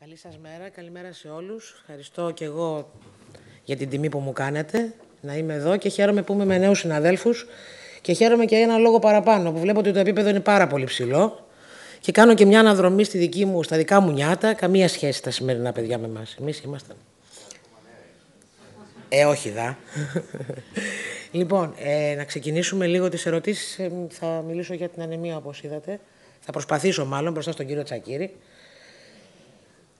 Καλή σας μέρα, καλημέρα σε όλους. Ευχαριστώ και εγώ για την τιμή που μου κάνετε να είμαι εδώ και χαίρομαι που είμαι με νέους συναδέλφους και χαίρομαι και για ένα λόγο παραπάνω που βλέπω ότι το επίπεδο είναι πάρα πολύ ψηλό και κάνω και μια αναδρομή στη δική μου, στα δικά μου νιάτα. Καμία σχέση τα σημερινά παιδιά με εμάς. Εμείς είμαστε. Ε, όχι δα. λοιπόν, ε, να ξεκινήσουμε λίγο τις ερωτήσεις. Ε, θα μιλήσω για την ανεμία όπως είδατε. Θα προσπαθήσω μάλλον μπροστά στον κύριο Τσακύρη.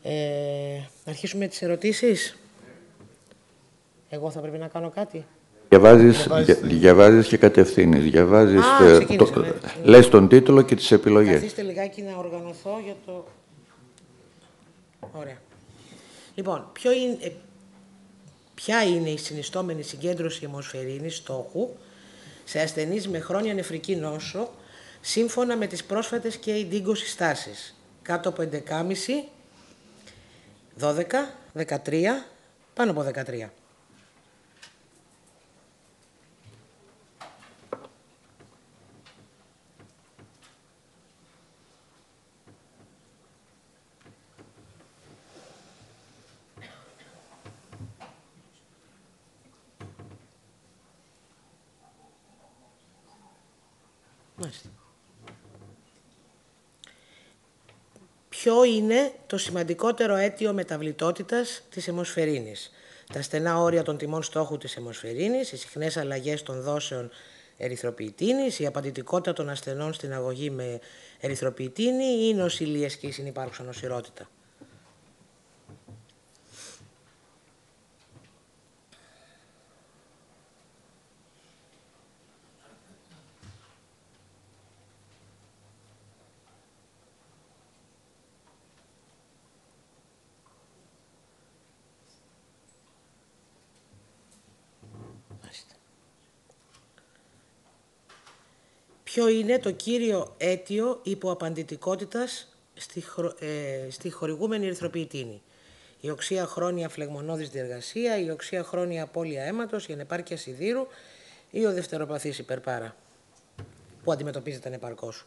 Ε, να αρχίσουμε τις ερωτήσεις; Εγώ θα πρέπει να κάνω κάτι. Διαβάζεις, διαβάζεις και κατευθύνεις. Διαβάζεις, Α, ε, ξεκίνησα, το, ναι. λες τον τίτλο και τις επιλογές. Καθίστε λιγάκι να οργανωθώ για το... Ωραία. Λοιπόν, ποιο είναι, ε, ποια είναι η συνιστόμενη συγκέντρωση αιμοσφαιρίνης στόχου σε ασθενείς με χρόνια νεφρική νόσο σύμφωνα με τις πρόσφατες και ιντίγκο συστάσεις. Κάτω από 11,5, 12, 13, πάνω από 13. Μάλιστα. Ποιο είναι το σημαντικότερο αίτιο μεταβλητότητας της αιμοσφαιρίνης. Τα στενά όρια των τιμών στόχου της αιμοσφαιρίνης, οι συχνές αλλαγές των δόσεων ερυθροποιητίνης, η απαντητικότητα των ασθενών στην αγωγή με ερυθροποιητίνη ή οι νοσηλίες και η συνυπάρχουσα νοσηρότητα. Μάλιστα. Ποιο είναι το κύριο αίτιο υποαπαντητικότητας στη, χρο- ε, στη χορηγούμενη ερυθροποιητίνη. Η οξία χρόνια φλεγμονώδης διεργασία, η οξία χρόνια απώλεια αίματος, η ανεπάρκεια σιδήρου ή ο δευτεροπαθής υπερπάρα που αντιμετωπίζεται ανεπαρκώς.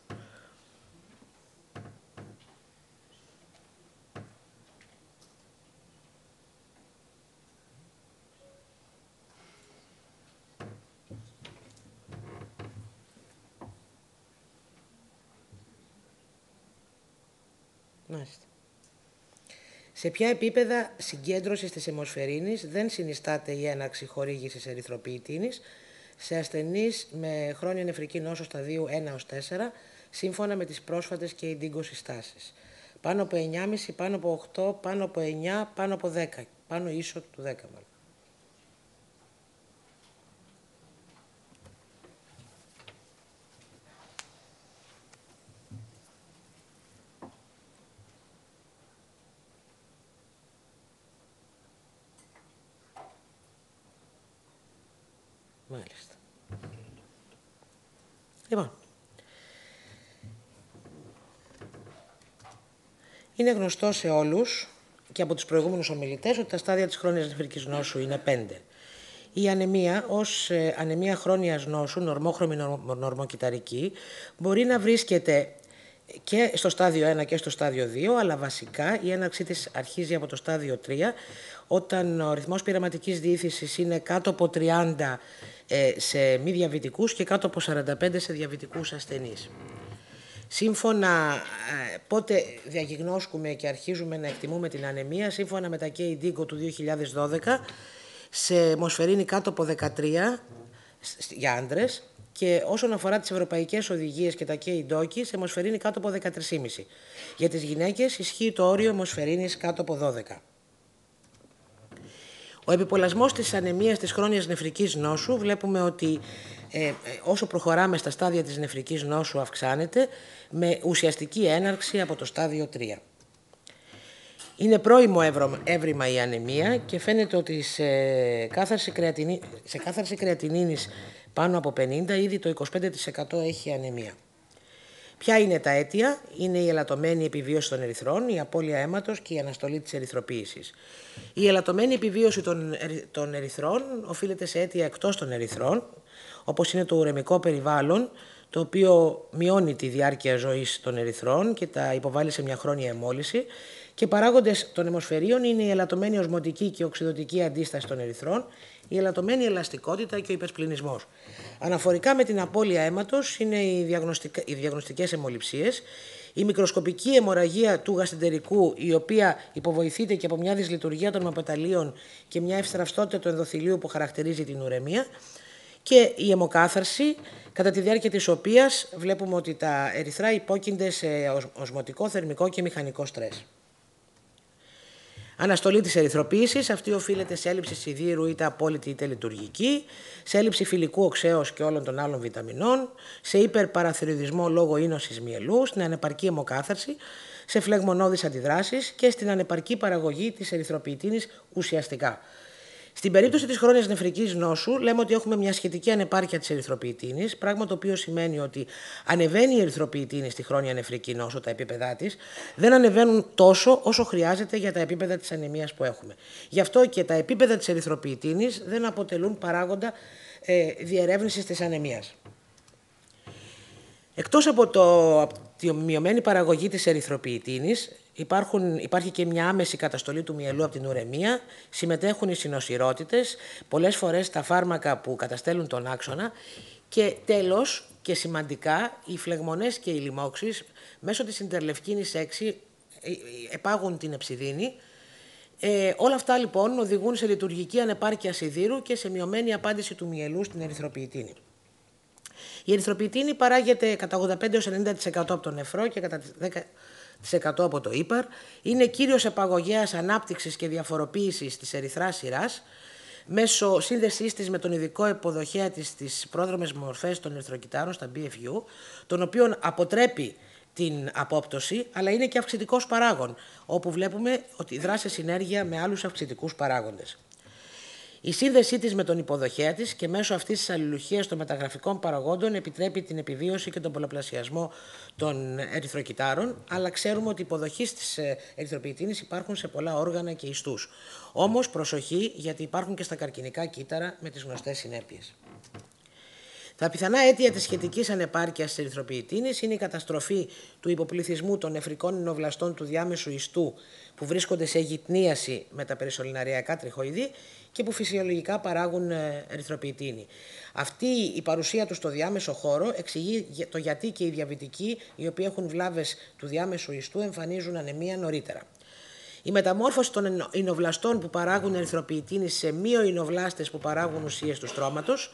Μάλιστα. Σε ποια επίπεδα συγκέντρωσης της αιμοσφαιρίνης δεν συνιστάται η έναρξη χορήγησης ερυθροποιητίνης σε ασθενείς με χρόνια νεφρική νόσος σταδίου 1 ως 4, σύμφωνα με τις πρόσφατες και ιντίγκο συστάσεις. Πάνω από 9,5, πάνω από 8, πάνω από 9, πάνω από 10. Πάνω ίσο του 10 μάλλον. Μάλιστα. Λοιπόν. Είναι γνωστό σε όλους και από τους προηγούμενους ομιλητές ότι τα στάδια της χρόνιας νεφρικής νόσου είναι πέντε. Η ανεμία ως ε, ανεμία χρόνιας νόσου, νορμόχρωμη νορμο- νορμοκυταρική, μπορεί να βρίσκεται και στο στάδιο 1 και στο στάδιο 2, αλλά βασικά η έναρξή της αρχίζει από το στάδιο 3, όταν ο ρυθμός πειραματικής διήθησης είναι κάτω από 30 ε, σε μη διαβητικούς και κάτω από 45 σε διαβητικούς ασθενείς. Σύμφωνα ε, πότε διαγιγνώσκουμε και αρχίζουμε να εκτιμούμε την ανεμία, σύμφωνα με τα KDIGO του 2012, σε μοσφαιρίνη κάτω από 13 σ- για άντρες και όσον αφορά τις ευρωπαϊκές οδηγίες και τα KDOKI, σε μοσφαιρίνη κάτω από 13,5. Για τις γυναίκες ισχύει το όριο μοσφαιρίνης κάτω από 12. Ο επιπολασμός της ανεμίας της χρόνιας νεφρικής νόσου βλέπουμε ότι ε, ε, όσο προχωράμε στα στάδια της νεφρικής νόσου αυξάνεται με ουσιαστική έναρξη από το στάδιο 3. Είναι πρώιμο εύρο- έβριμα η ανεμία και φαίνεται ότι σε κάθαρση, κρεατινή, σε κάθαρση κρεατινίνης πάνω από 50 ήδη το 25% έχει ανεμία. Ποια είναι τα αίτια, είναι η ελαττωμένη επιβίωση των ερυθρών, η απώλεια αίματος και η αναστολή της ερυθροποίησης. Η ελαττωμένη επιβίωση των, ερυ- των ερυθρών οφείλεται σε αίτια εκτός των ερυθρών, όπως είναι το ουρεμικό περιβάλλον, το οποίο μειώνει τη διάρκεια ζωής των ερυθρών και τα υποβάλλει σε μια χρόνια εμόλυση Και παράγοντες των αιμοσφαιρίων είναι η ελαττωμένη οσμοτική και οξυδοτική αντίσταση των ερυθρών, η ελαττωμένη ελαστικότητα και ο υπεσπληνισμό. Αναφορικά με την απώλεια αίματος είναι οι, οι διαγνωστικές αιμοληψίες, η μικροσκοπική αιμορραγία του γαστεντερικού, η οποία υποβοηθείται και από μια δυσλειτουργία των μαπεταλίων και μια ευστραυστότητα του ενδοθυλίου που χαρακτηρίζει την ουρεμία, και η αιμοκάθαρση, κατά τη διάρκεια της οποίας βλέπουμε ότι τα ερυθρά υπόκεινται σε οσμοτικό, θερμικό και μηχανικό στρες. Αναστολή της ερυθροποίησης, αυτή οφείλεται σε έλλειψη σιδήρου είτε απόλυτη είτε λειτουργική, σε έλλειψη φιλικού οξέως και όλων των άλλων βιταμινών, σε υπερπαραθυριδισμό λόγω ίνωσης μυελού, στην ανεπαρκή αιμοκάθαρση, σε φλεγμονώδεις αντιδράσεις και στην ανεπαρκή παραγωγή της ερυθροποιητίνης ουσιαστικά. Στην περίπτωση της χρόνιας νεφρικής νόσου, λέμε ότι έχουμε μια σχετική ανεπάρκεια της ερυθροποιητίνης, πράγμα το οποίο σημαίνει ότι ανεβαίνει η ερυθροποιητίνη στη χρόνια νεφρική νόσο, τα επίπεδά της, δεν ανεβαίνουν τόσο όσο χρειάζεται για τα επίπεδα της ανεμίας που έχουμε. Γι' αυτό και τα επίπεδα της ερυθροποιητίνης δεν αποτελούν παράγοντα ε, διερεύνησης της ανεμίας. Εκτός από, το, από τη μειωμένη παραγωγή της ερυθροποιητίνης, Υπάρχουν, υπάρχει και μια άμεση καταστολή του μυελού από την ουρεμία, συμμετέχουν οι συνοσυρότητες, πολλές φορές τα φάρμακα που καταστέλουν τον άξονα και τέλος και σημαντικά οι φλεγμονές και οι λοιμώξεις μέσω της συντερλευκίνης 6 ε, ε, επάγουν την εψιδίνη. Ε, όλα αυτά λοιπόν οδηγούν σε λειτουργική ανεπάρκεια σιδήρου και σε μειωμένη απάντηση του μυελού στην ερυθροποιητίνη. Η ερυθροποιητίνη παράγεται κατά 85-90% από τον νεφρό και κατά 10% από το ύπαρ. Είναι κύριος επαγωγέας ανάπτυξης και διαφοροποίησης της ερυθράς σειράς μέσω σύνδεσής της με τον ειδικό υποδοχέα της στις πρόδρομες μορφές των ερυθροκυτάρων, στα BFU, τον οποίο αποτρέπει την απόπτωση, αλλά είναι και αυξητικός παράγων, όπου βλέπουμε ότι δράσει συνέργεια με άλλους αυξητικούς παράγοντες. Η σύνδεσή της με τον υποδοχέα της και μέσω αυτής της αλληλουχίας των μεταγραφικών παραγόντων επιτρέπει την επιβίωση και τον πολλαπλασιασμό των ερυθροκυτάρων, αλλά ξέρουμε ότι οι υποδοχή της ε, ερυθροποιητίνης υπάρχουν σε πολλά όργανα και ιστούς. Όμως προσοχή, γιατί υπάρχουν και στα καρκινικά κύτταρα με τις γνωστές συνέπειες. Τα πιθανά αίτια της σχετικής ανεπάρκειας της ερυθροποιητίνης είναι η καταστροφή του υποπληθυσμού των νεφρικών εινοβλαστών του διάμεσου ιστού που βρίσκονται σε γυτνίαση με τα περισωληναριακά τριχοειδή και που φυσιολογικά παράγουν ε, ερυθροποιητίνη. Αυτή η παρουσία τους στο διάμεσο χώρο εξηγεί το γιατί και οι διαβητικοί, οι οποίοι έχουν βλάβες του διάμεσου ιστού, εμφανίζουν ανεμία νωρίτερα. Η μεταμόρφωση των εινοβλαστών που παράγουν ερυθροποιητίνη σε μειοεινοβλάστε που παράγουν ουσίες του στρώματος,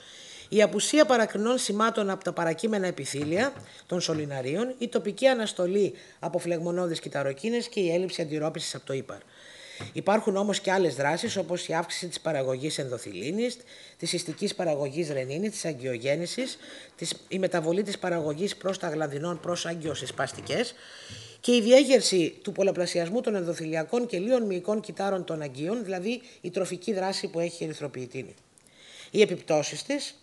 η απουσία παρακρινών σημάτων από τα παρακείμενα επιθύλια των σωληναρίων, η τοπική αναστολή από φλεγμονώδεις κυταροκίνες και η έλλειψη αντιρρόπησης από το ύπαρ. Υπάρχουν όμως και άλλες δράσεις όπως η αύξηση της παραγωγής ενδοθυλίνης, της συστικής παραγωγής ρενίνης, της αγκιογέννησης, η μεταβολή της παραγωγής προς τα γλαδινών προς αγκιοσυσπαστικές και η διέγερση του πολλαπλασιασμού των ενδοθυλιακών και λίων μυϊκών κυτάρων των αγκίων, δηλαδή η τροφική δράση που έχει η ερυθροποιητίνη. Οι επιπτώσεις της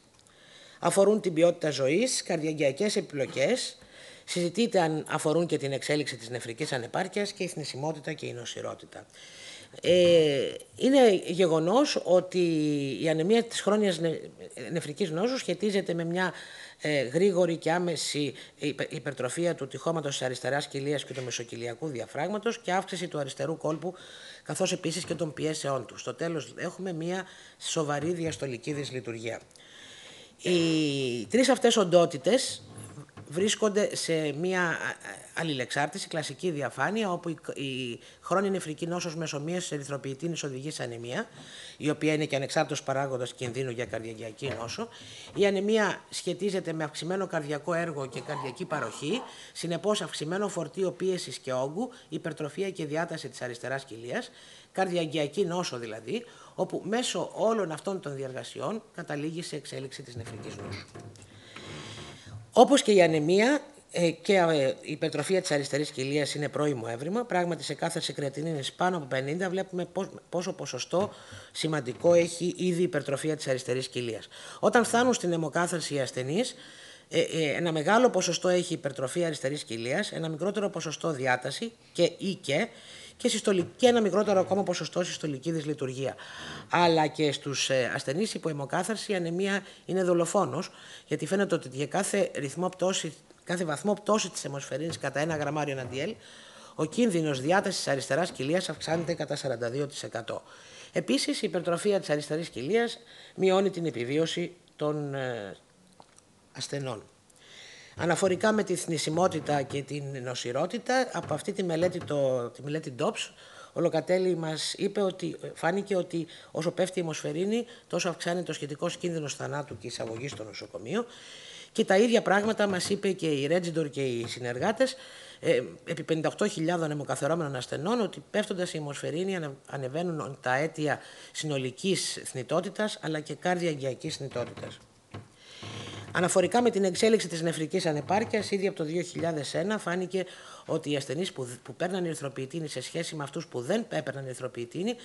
αφορούν την ποιότητα ζωής, καρδιαγκιακές επιπλοκές, συζητείται αν αφορούν και την εξέλιξη της νεφρικής ανεπάρκειας και η θνησιμότητα και η νοσηρότητα. Ε, είναι γεγονός ότι η ανεμία της χρόνιας νεφρικής νόσου σχετίζεται με μια ε, γρήγορη και άμεση υπερτροφία του τυχώματος της αριστεράς κοιλίας και του μεσοκυλιακού διαφράγματος και αύξηση του αριστερού κόλπου καθώς επίσης και των πιέσεών του. Στο τέλος έχουμε μια σοβαρή διαστολική δυσλειτουργία. Οι τρεις αυτές οντότητες βρίσκονται σε μια αλληλεξάρτηση, κλασική διαφάνεια, όπου η χρόνια νεφρική νόσος μεσομίας ερυθροποιητίνης οδηγεί σε ανεμία, η οποία είναι και ανεξάρτητος παράγοντας κινδύνου για καρδιακή νόσο. Η ανεμία σχετίζεται με αυξημένο καρδιακό έργο και καρδιακή παροχή, συνεπώς αυξημένο φορτίο πίεσης και όγκου, υπερτροφία και διάταση της αριστεράς κοιλίας, καρδιακή νόσο δηλαδή, όπου μέσω όλων αυτών των διαργασιών καταλήγει σε εξέλιξη της νεφρικής νόσου. Όπως και η ανεμία ε, και ε, η υπερτροφία της αριστερής κοιλίας είναι πρώιμο έβριμα. Πράγματι σε κάθε συγκρατινίνης πάνω από 50 βλέπουμε πόσο ποσοστό σημαντικό έχει ήδη η υπερτροφία της αριστερής κοιλίας. Όταν φτάνουν στην αιμοκάθαρση οι ασθενείς, ε, ένα μεγάλο ποσοστό έχει υπερτροφία αριστερής κοιλίας, ένα μικρότερο ποσοστό διάταση και ή και και, συστολική, και ένα μικρότερο ακόμα ποσοστό συστολική δυσλειτουργία. Αλλά και στους ε, ασθενείς υπό αιμοκάθαρση η ανεμία είναι δολοφόνος, γιατί φαίνεται ότι για κάθε, ρυθμό πτώση, κάθε βαθμό πτώσης της αιμοσφαιρίνης κατά ένα γραμμάριο NDL, ο κίνδυνος διάτασης αριστεράς κοιλίας αυξάνεται κατά 42%. Επίσης, η υπερτροφία της αριστερής κοιλίας μειώνει την επιβίωση των ε, ασθενών. Αναφορικά με τη θνησιμότητα και την νοσηρότητα, από αυτή τη μελέτη, το, τη μελέτη DOPS, ο Λοκατέλη μας είπε ότι φάνηκε ότι όσο πέφτει η αιμοσφαιρίνη, τόσο αυξάνεται ο σχετικός κίνδυνος θανάτου και εισαγωγής στο νοσοκομείο. Και τα ίδια πράγματα μας είπε και η Ρέτζιντορ και οι συνεργάτες ε, επί 58.000 αιμοκαθερώμενων ασθενών ότι πέφτοντας η αιμοσφαιρίνη ανεβαίνουν τα αίτια συνολικής θνητότητας αλλά και καρδιαγγειακής θνητότητας. Αναφορικά με την εξέλιξη της νεφρικής ανεπάρκειας, ήδη από το 2001 φάνηκε ότι οι ασθενείς που, που παίρναν ερυθροποιητίνη σε σχέση με αυτούς που δεν έπαιρναν ερυθροποιητίνη,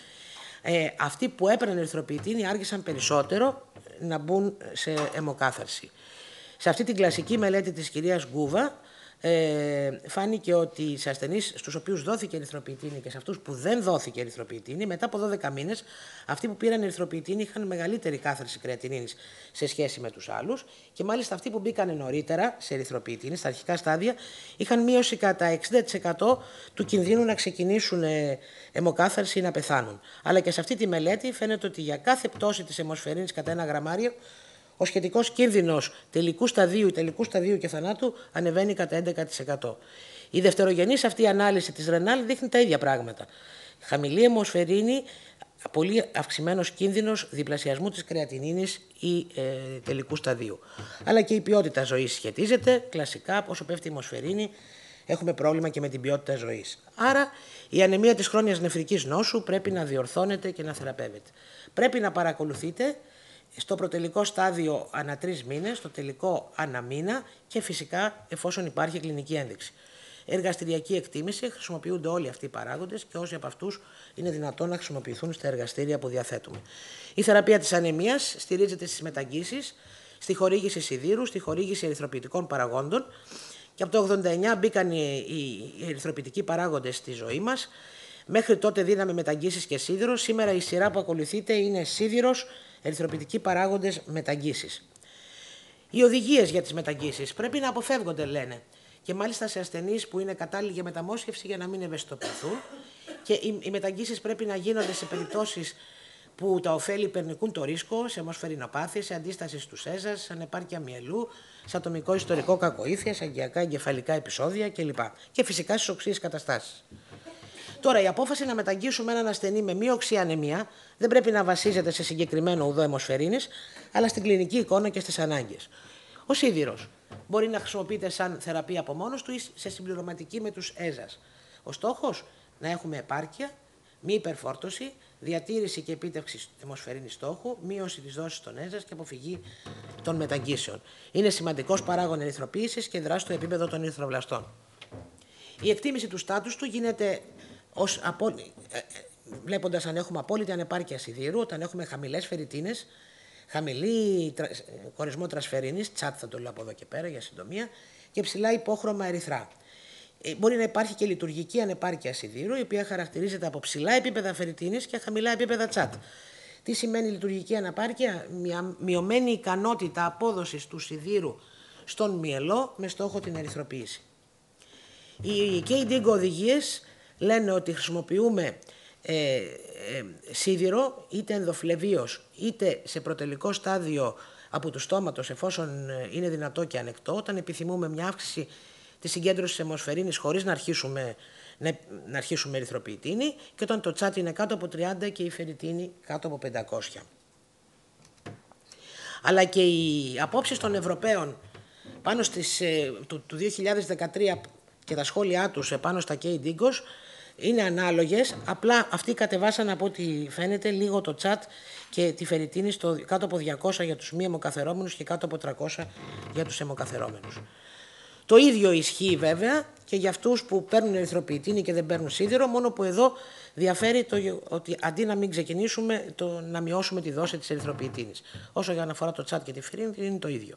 ε, αυτοί που έπαιρναν ερυθροποιητίνη άργησαν περισσότερο να μπουν σε αιμοκάθαρση. Σε αυτή την κλασική μελέτη της κυρίας Γκούβα, ε, φάνηκε ότι σε ασθενείς στους οποίους δόθηκε ερυθροποιητίνη και σε αυτούς που δεν δόθηκε ερυθροποιητίνη, μετά από 12 μήνες, αυτοί που πήραν ερυθροποιητίνη είχαν μεγαλύτερη κάθαρση κρεατινίνης σε σχέση με τους άλλους και μάλιστα αυτοί που μπήκαν νωρίτερα σε ερυθροποιητίνη, στα αρχικά στάδια, είχαν μείωση κατά 60% του κινδύνου να ξεκινήσουν ε, αιμοκάθαρση ή να πεθάνουν. Αλλά και σε αυτή τη μελέτη φαίνεται ότι για κάθε πτώση της αιμοσφαιρίνης κατά ένα γραμμάριο, ο σχετικός κίνδυνος τελικού σταδίου, τελικού σταδίου και θανάτου ανεβαίνει κατά 11%. Η δευτερογενής αυτή ανάλυση της Ρενάλ δείχνει τα ίδια πράγματα. Χαμηλή αιμοσφαιρίνη, πολύ αυξημένος κίνδυνος διπλασιασμού της κρεατινίνης ή ε, τελικού σταδίου. Αλλά και η ποιότητα ζωής σχετίζεται. Κλασικά, όσο πέφτει η αιμοσφαιρίνη, έχουμε πρόβλημα και με την ποιότητα ζωής. Άρα, η ανεμία της χρόνιας νεφρικής νόσου πρέπει να διορθώνεται και να θεραπεύεται. Πρέπει να παρακολουθείτε στο προτελικό στάδιο ανά τρεις μήνες, στο τελικό ανά μήνα και φυσικά εφόσον υπάρχει κλινική ένδειξη. Εργαστηριακή εκτίμηση χρησιμοποιούνται όλοι αυτοί οι παράγοντες και όσοι από αυτούς είναι δυνατόν να χρησιμοποιηθούν στα εργαστήρια που διαθέτουμε. Η θεραπεία της ανεμίας στηρίζεται στις μεταγγίσεις, στη χορήγηση σιδήρου, στη χορήγηση ερυθροποιητικών παραγόντων και από το 89 μπήκαν οι, οι ερυθροποιητικοί παράγοντες στη ζωή μας. Μέχρι τότε δίναμε μεταγγίσεις και σίδηρο. Σήμερα η σειρά που ακολουθείται είναι σίδηρος, ερυθροποιητικοί παράγοντες μεταγγίσεις. Οι οδηγίες για τις μεταγγίσεις πρέπει να αποφεύγονται, λένε. Και μάλιστα σε ασθενείς που είναι κατάλληλοι για μεταμόσχευση για να μην ευαισθητοποιηθούν. Και οι, οι μεταγγίσεις πρέπει να γίνονται σε περιπτώσεις που τα ωφέλη περνικούν το ρίσκο, σε αιμοσφαιρινοπάθεια, σε αντίσταση στους ΕΖΑ, σε ανεπάρκεια μυελού, σε ατομικό ιστορικό κακοήθεια, σε αγκιακά εγκεφαλικά επεισόδια κλπ. Και φυσικά στις οξύες καταστάσεις. Τώρα, η απόφαση να μεταγγίσουμε έναν ασθενή με μη ανεμία δεν πρέπει να βασίζεται σε συγκεκριμένο ουδό αιμοσφαιρίνη, αλλά στην κλινική εικόνα και στις ανάγκες. Ο σίδηρος μπορεί να χρησιμοποιείται σαν θεραπεία από μόνος του ή σε συμπληρωματική με τους ΕΖΑ. Ο στόχος να έχουμε επάρκεια, μη υπερφόρτωση, διατήρηση και επίτευξη αιμοσφαιρίνη στόχου, μείωση της δόσης των ΕΖΑ και αποφυγή των μεταγγίσεων. Είναι σημαντικός παράγον ερυθροποίησης και δράσει στο επίπεδο των ερυθροβλαστών. Η εκτίμηση του στάτους του γίνεται ως απο... Ε, ε, βλέποντας αν έχουμε απόλυτη ανεπάρκεια σιδήρου, όταν έχουμε χαμηλές φερριτίνες, χαμηλή τρα... κορισμό τρασφερίνης, τσάτ θα το λέω από εδώ και πέρα για συντομία, και ψηλά υπόχρωμα ερυθρά. Ε, μπορεί να υπάρχει και λειτουργική ανεπάρκεια σιδήρου, η οποία χαρακτηρίζεται από ψηλά επίπεδα φερριτίνης και χαμηλά επίπεδα τσάτ. Τι σημαίνει λειτουργική ανεπάρκεια, μια μειωμένη ικανότητα απόδοσης του σιδήρου στον μυελό με στόχο την ερυθροποίηση. Οι KDIG οδηγίες λένε ότι χρησιμοποιούμε ε, ε, σίδηρο είτε ενδοφλεβίως είτε σε προτελικό στάδιο από τους στόματος εφόσον ε, είναι δυνατό και ανεκτό όταν επιθυμούμε μια αύξηση της συγκέντρωσης αιμοσφαιρίνης χωρίς να αρχίσουμε, να, να αρχίσουμε ερυθροποιητίνη και όταν το τσάτι είναι κάτω από 30 και η φερριτίνη κάτω από 500. Αλλά και οι απόψεις των Ευρωπαίων πάνω στις, ε, του, του 2013 και τα σχόλιά τους πάνω στα K-Digos είναι ανάλογες, απλά αυτοί κατεβάσαν από ό,τι φαίνεται λίγο το chat και τη φερριτίνη στο κάτω από 200 για τους μη αιμοκαθερώμενους και κάτω από 300 για τους αιμοκαθερώμενους. Το ίδιο ισχύει βέβαια και για αυτούς που παίρνουν ερυθροποιητίνη και δεν παίρνουν σίδηρο, μόνο που εδώ διαφέρει το ότι αντί να μην ξεκινήσουμε, το να μειώσουμε τη δόση της ερυθροποιητίνης. Όσο για αναφορά το τσάτ και τη φερριτίνη είναι το ίδιο.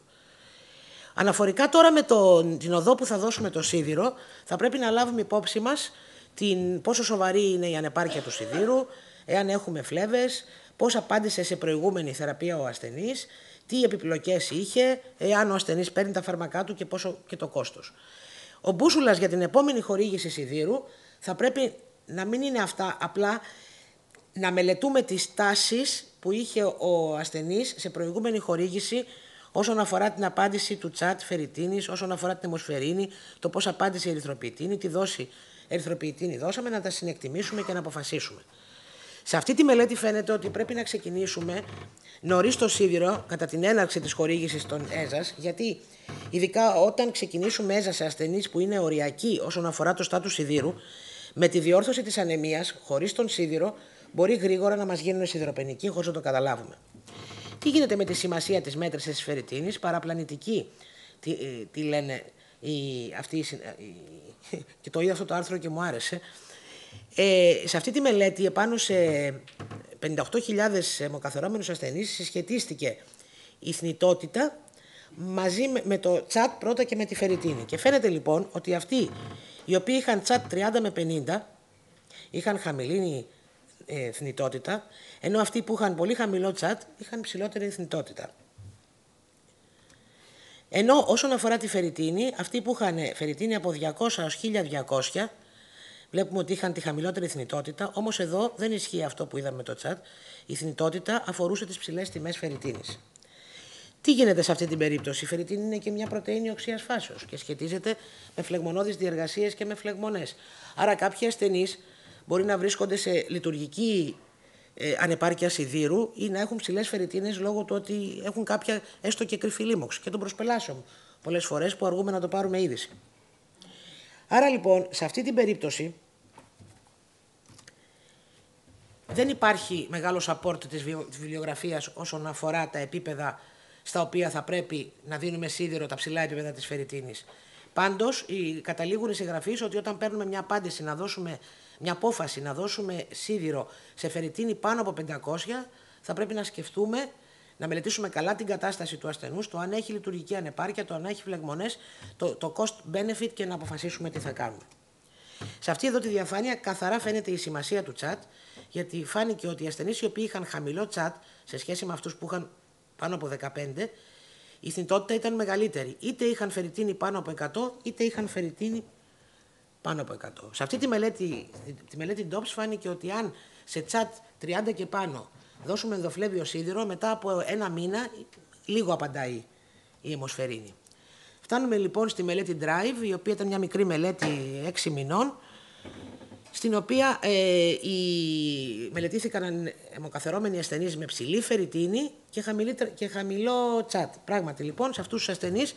Αναφορικά τώρα με το, την οδό που θα δώσουμε το σίδηρο, θα πρέπει να λάβουμε υπόψη μας την, πόσο σοβαρή είναι η ανεπάρκεια του σιδήρου, εάν έχουμε φλέβες, πώς απάντησε σε προηγούμενη θεραπεία ο ασθενής, τι επιπλοκές είχε, εάν ο ασθενής παίρνει τα φάρμακά του και, πόσο, και το κόστος. Ο μπούσουλας για την επόμενη χορήγηση σιδήρου θα πρέπει να μην είναι αυτά απλά να μελετούμε τις τάσεις που είχε ο ασθενής σε προηγούμενη χορήγηση όσον αφορά την απάντηση του τσάτ φεριτίνης, όσον αφορά την αιμοσφαιρίνη, το πώς απάντησε η ερυθροποιητίνη, τι δόση ερυθροποιητίνη δώσαμε, να τα συνεκτιμήσουμε και να αποφασίσουμε. Σε αυτή τη μελέτη φαίνεται ότι πρέπει να ξεκινήσουμε νωρίς το σίδηρο κατά την έναρξη της χορήγησης των ΕΖΑ, γιατί ειδικά όταν ξεκινήσουμε ΕΖΑ σε ασθενείς που είναι οριακοί όσον αφορά το στάτους σιδήρου, με τη διόρθωση της ανεμίας, χωρίς τον σίδηρο, μπορεί γρήγορα να μας γίνουν σιδηροπενικοί χωρίς να το καταλάβουμε. Τι γίνεται με τη σημασία της μέτρησης της φερριτίνης, παραπλανητική, τι, ε, τι λένε οι, αυτοί, οι, και το είδα αυτό το άρθρο και μου άρεσε. Ε, σε αυτή τη μελέτη, επάνω σε 58.000 αιμοκαθερώμενους ασθενείς, συσχετίστηκε η θνητότητα μαζί με, το τσάτ πρώτα και με τη φερριτίνη. Και φαίνεται λοιπόν ότι αυτοί οι οποίοι είχαν τσάτ 30 με 50 είχαν χαμηλή ε, θνητότητα, ενώ αυτοί που είχαν πολύ χαμηλό τσάτ είχαν ψηλότερη θνητότητα. Ενώ όσον αφορά τη φερριτίνη, αυτοί που είχαν φερριτίνη από 200 έως 1200, βλέπουμε ότι είχαν τη χαμηλότερη θνητότητα, όμως εδώ δεν ισχύει αυτό που είδαμε με το τσάτ. Η θνητότητα αφορούσε τις ψηλές τιμές φερριτίνης. Τι γίνεται σε αυτή την περίπτωση; Η φερριτίνη είναι και μια πρωτενη οξίας φάσεως και σχετίζεται με φλεγμονώδεις διεργασίες και με φλεγμονές. Άρα, κάποιοι ασθενείς μπορεί να βρίσκονται σε λειτουργική ε, ανεπάρκεια σιδήρου ή να έχουν ψηλές φερριτίνες λόγω του ότι έχουν κάποια έστω και κρυφή λίμωξη και των προσπελάσεων πολλές φορές που αργούμε να το πάρουμε είδηση. Άρα λοιπόν, σε αυτή την περίπτωση δεν υπάρχει μεγάλο support της βιβλιογραφίας όσον αφορά τα επίπεδα στα οποία θα πρέπει να δίνουμε σίδηρο τα ψηλά επίπεδα της φερριτίνης. Πάντως, καταλήγουν οι συγγραφείς ότι όταν παίρνουμε μια απάντηση να δώσουμε μια απόφαση να δώσουμε σίδηρο σε φερριτίνη πάνω από 500, θα πρέπει να σκεφτούμε, να μελετήσουμε καλά την κατάσταση του ασθενούς, το αν έχει λειτουργική ανεπάρκεια, το αν έχει φλεγμονές, το, το cost-benefit και να αποφασίσουμε τι θα κάνουμε. Σε αυτή εδώ τη διαφάνεια καθαρά φαίνεται η σημασία του chat, γιατί φάνηκε ότι οι ασθενείς οι οποίοι είχαν χαμηλό chat σε σχέση με αυτούς που είχαν πάνω από 15, η θνητότητα ήταν μεγαλύτερη. Είτε είχαν φερριτίνη πάνω από 100, είτε είχαν φερριτίνη πάνω από 100. Σε αυτή τη μελέτη, τη μελέτη DOPS φάνηκε ότι αν σε τσάτ 30 και πάνω δώσουμε ενδοφλέβιο σίδηρο, μετά από ένα μήνα λίγο απαντάει η αιμοσφαιρίνη. Φτάνουμε λοιπόν στη μελέτη Drive, η οποία ήταν μια μικρή μελέτη 6 μηνών, στην οποία ε, οι, μελετήθηκαν αιμοκαθερώμενοι ασθενείς με ψηλή φερριτίνη και, και χαμηλό τσάτ. Πράγματι λοιπόν σε αυτούς τους ασθενείς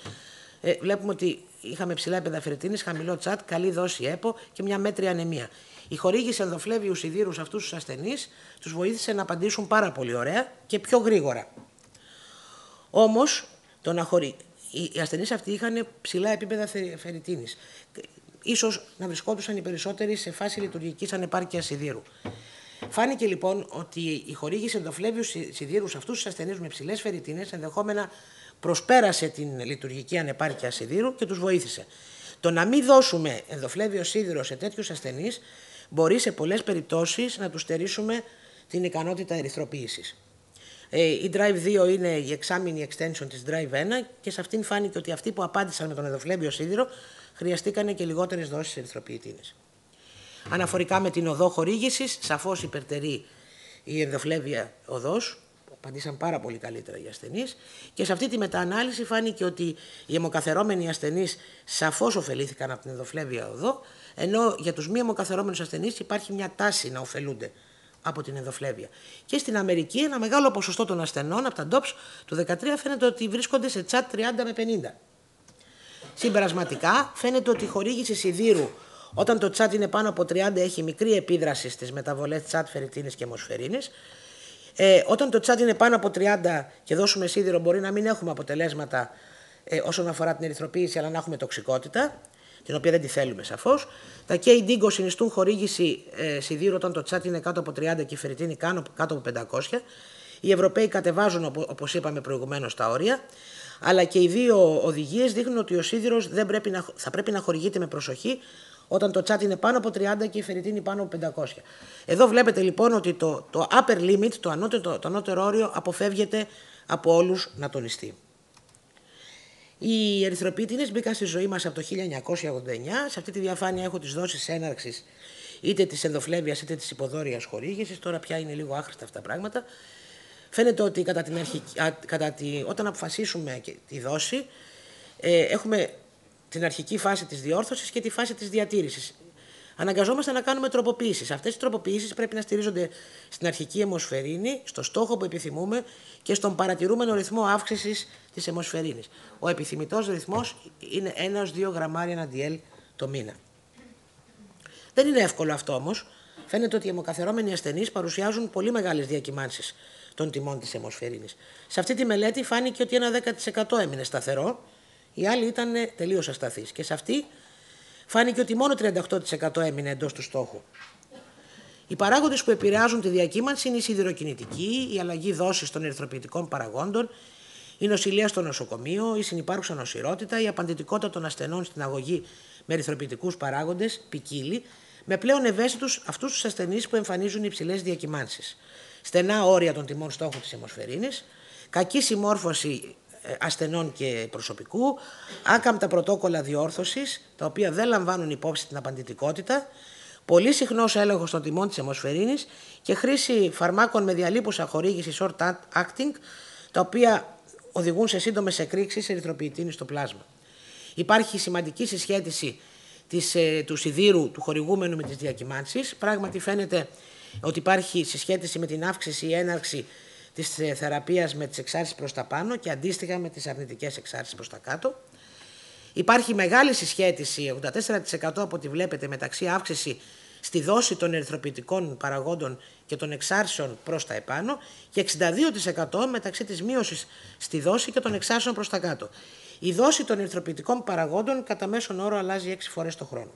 ε, βλέπουμε ότι είχαμε ψηλά επίπεδα φερριτίνη, χαμηλό τσάτ, καλή δόση ΕΠΟ και μια μέτρια ανεμία. Η χορήγηση ενδοφλέβιου σιδήρους σε αυτούς τους ασθενείς τους βοήθησε να απαντήσουν πάρα πολύ ωραία και πιο γρήγορα. Όμως, το να χωρί... οι ασθενείς αυτοί είχαν ψηλά επίπεδα φερριτίνης. Ίσως να βρισκόντουσαν οι περισσότεροι σε φάση λειτουργικής ανεπάρκειας σιδήρου. Φάνηκε λοιπόν ότι η χορήγηση ενδοφλέβιου σιδήρους σε αυτούς τους ασθενείς με ψηλές φερριτίνες ενδεχόμενα προσπέρασε την λειτουργική ανεπάρκεια σιδήρου και τους βοήθησε. Το να μην δώσουμε ενδοφλέβιο σίδηρο σε τέτοιους ασθενείς μπορεί σε πολλές περιπτώσεις να τους στερήσουμε την ικανότητα ερυθροποίησης. Ε, η Drive 2 είναι η εξάμεινη extension της Drive 1 και σε αυτήν φάνηκε ότι αυτοί που απάντησαν με τον ενδοφλέβιο σίδηρο χρειαστήκαν και λιγότερες δόσεις ερυθροποιητίνης. Αναφορικά με την οδό χορήγησης, σαφώς υπερτερεί η ενδοφλέβια οδός, απαντήσαν πάρα πολύ καλύτερα οι ασθενείς. Και σε αυτή τη μεταανάλυση φάνηκε ότι οι αιμοκαθερώμενοι ασθενείς σαφώς ωφελήθηκαν από την ενδοφλέβεια οδό, ενώ για τους μη αιμοκαθερώμενου ασθενείς υπάρχει μια τάση να ωφελούνται από την ενδοφλέβεια. Και στην Αμερική ένα μεγάλο ποσοστό των ασθενών από τα DOPS του 2013 φαίνεται ότι βρίσκονται σε τσάτ 30 με 50. Συμπερασματικά φαίνεται ότι η χορήγηση σιδήρου όταν το τσάτ είναι πάνω από 30 έχει μικρή επίδραση στις μεταβολές τσάτ φερριτίνης και αιμοσφαιρίνης ε, όταν το τσάτ είναι πάνω από 30 και δώσουμε σίδηρο, μπορεί να μην έχουμε αποτελέσματα ε, όσον αφορά την ερυθροποίηση, αλλά να έχουμε τοξικότητα, την οποία δεν τη θέλουμε σαφώς. Τα KDIGO συνιστούν χορήγηση ε, σιδήρου όταν το τσάτ είναι κάτω από 30 και η φερριτίνη κάτω από 500. Οι Ευρωπαίοι κατεβάζουν, όπως είπαμε προηγουμένως, τα όρια. Αλλά και οι δύο οδηγίες δείχνουν ότι ο σίδηρος θα πρέπει να χορηγείται με προσοχή όταν το chat είναι πάνω από 30 και η φερριτίνη πάνω από 500. Εδώ βλέπετε λοιπόν ότι το, το upper limit, το ανώτερο, το ανώτερο όριο αποφεύγεται από όλους να τονιστεί. Οι ερυθροπίτινες μπήκαν στη ζωή μας από το 1989. Σε αυτή τη διαφάνεια έχω τις δόσεις έναρξης είτε της ενδοφλέβειας είτε της υποδόριας χορήγησης. Τώρα πια είναι λίγο άχρηστα αυτά τα πράγματα. Φαίνεται ότι κατά την αρχή, κατά τη, όταν αποφασίσουμε τη δόση, ε, έχουμε την αρχική φάση της διόρθωσης και τη φάση της διατήρησης. Αναγκαζόμαστε να κάνουμε τροποποιήσεις. Αυτές οι τροποποιήσεις πρέπει να στηρίζονται στην αρχική αιμοσφαιρίνη, στο στόχο που επιθυμούμε και στον παρατηρούμενο ρυθμό αύξησης της αιμοσφαιρίνης. Ο επιθυμητός ρυθμός είναι 1-2 γραμμάρια ανά το μήνα. Δεν είναι εύκολο αυτό όμως. Φαίνεται ότι οι αιμοκαθερώμενοι ασθενείς παρουσιάζουν πολύ μεγάλες διακυμάνσεις των τιμών της αιμοσφαιρίνης. Σε αυτή τη μελέτη φάνηκε ότι ένα 10% έμεινε σταθερό, οι άλλοι ήταν τελείως ασταθείς. Και σε αυτή φάνηκε ότι μόνο 38% έμεινε εντός του στόχου. Οι παράγοντες που επηρεάζουν τη διακύμανση είναι η σιδηροκινητική, η αλλαγή δόσης των ερυθροποιητικών παραγόντων, η νοσηλεία στο νοσοκομείο, η συνυπάρχουσα νοσηρότητα, η απαντητικότητα των ασθενών στην αγωγή με ερυθροποιητικού παράγοντες, ποικίλοι, με πλέον ευαίσθητους αυτούς τους ασθενείς που εμφανίζουν υψηλές διακυμάνσεις. Στενά όρια των τιμών στόχου της αιμοσφαιρίνης, κακή συμμόρφωση ε, ασθενών και προσωπικού, άκαμπτα πρωτόκολλα διόρθωσης, τα οποία δεν λαμβάνουν υπόψη την απαντητικότητα, πολύ συχνός έλεγχος των τιμών της αιμοσφαιρίνης και χρήση φαρμάκων με διαλύποσα χορήγηση short acting, τα οποία οδηγούν σε σύντομες εκρήξεις ερυθροποιητίνης στο πλάσμα. Υπάρχει σημαντική συσχέτιση της, ε, του σιδήρου του χορηγούμενου με τις διακυμάνσεις. Πράγματι φαίνεται ότι υπάρχει συσχέτιση με την αύξηση ή έναρξη της ε, θεραπείας με τις εξάρσεις προς τα πάνω και αντίστοιχα με τις αρνητικές εξάρσεις προς τα κάτω. Υπάρχει μεγάλη συσχέτιση, 84% από ό,τι βλέπετε, μεταξύ αύξηση στη δόση των ερυθροποιητικών παραγόντων και των εξάρσεων προς τα επάνω και 62% μεταξύ της μείωσης στη δόση και των εξάρσεων προς τα κάτω. Η δόση των ερθροποιητικών παραγόντων κατά μέσον όρο αλλάζει 6 φορές το χρόνο.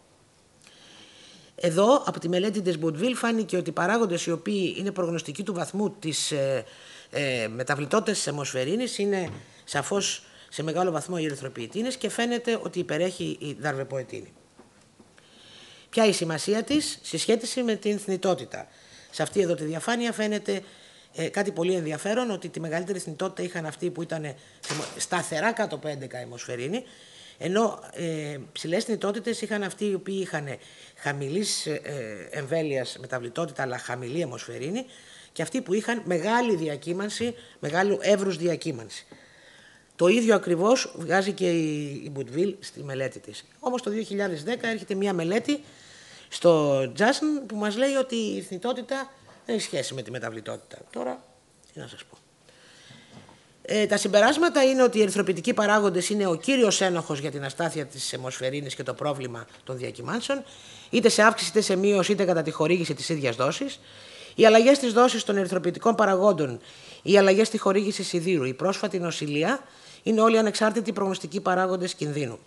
Εδώ, από τη μελέτη της Μποντβίλ, φάνηκε ότι οι παράγοντες οι οποίοι είναι προγνωστικοί του βαθμού της ε, ε, μεταβλητότητας της αιμοσφαιρίνης είναι σαφώς σε μεγάλο βαθμό η ερυθροποιητίνης και φαίνεται ότι υπερέχει η δαρβεποετίνη. Ποια η σημασία της, συσχέτιση με την θνητότητα. Σε αυτή εδώ τη διαφάνεια φαίνεται ε, κάτι πολύ ενδιαφέρον ότι τη μεγαλύτερη θνητότητα είχαν αυτοί που ήταν σταθερά κάτω από 11 αιμοσφαιρίνη, ενώ ε, ψηλές θνητότητες είχαν αυτοί οι οποίοι είχαν χαμηλής ε, εμβέλειας μεταβλητότητα αλλά χαμηλή αιμοσφαιρίνη και αυτοί που είχαν μεγάλη διακύμανση, μεγάλου εύρους διακύμανση. Το ίδιο ακριβώς βγάζει και η Μπουτβίλ στη μελέτη της. Όμως το 2010 έρχεται μια μελέτη στο Τζάσν που μας λέει ότι η θνητότητα δεν έχει σχέση με τη μεταβλητότητα. Τώρα, τι να σας πω. Ε, τα συμπεράσματα είναι ότι οι ερυθροποιητικοί παράγοντες είναι ο κύριος ένοχος για την αστάθεια της αιμοσφαιρίνης και το πρόβλημα των διακυμάνσεων, είτε σε αύξηση είτε σε μείωση είτε κατά τη χορήγηση της ίδιας δόσης. Οι αλλαγές της δόσης των ερυθροποιητικών παραγόντων, οι αλλαγές στη χορήγηση σιδήρου, η πρόσφατη νοσηλεία είναι όλοι ανεξάρτητοι προγνωστικοί παράγοντες κινδύνου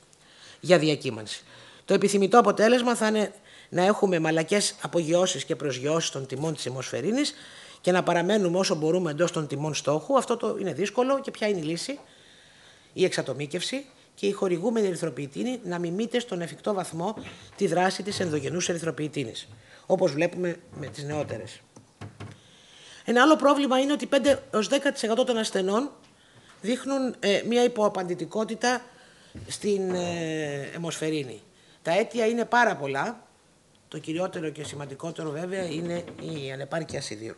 για διακύμανση. Το επιθυμητό αποτέλεσμα θα είναι να έχουμε μαλακές απογειώσεις και προσγειώσεις των τιμών της αιμοσφαιρίνης και να παραμένουμε όσο μπορούμε εντός των τιμών στόχου. Αυτό το είναι δύσκολο και ποια είναι η λύση; Η εξατομίκευση και η χορηγούμενη ερυθροποιητίνη να μιμείται στον εφικτό βαθμό τη δράση της ενδογενούς ερυθροποιητίνης, όπως βλέπουμε με τις νεότερες. Ένα άλλο πρόβλημα είναι ότι 5 10% των ασθενών δείχνουν ε, μια υποαπαντητικότητα στην ε, αιμοσφαιρίνη. Τα αίτια είναι πάρα πολλά το κυριότερο και σημαντικότερο βέβαια είναι η ανεπάρκεια σιδήρου.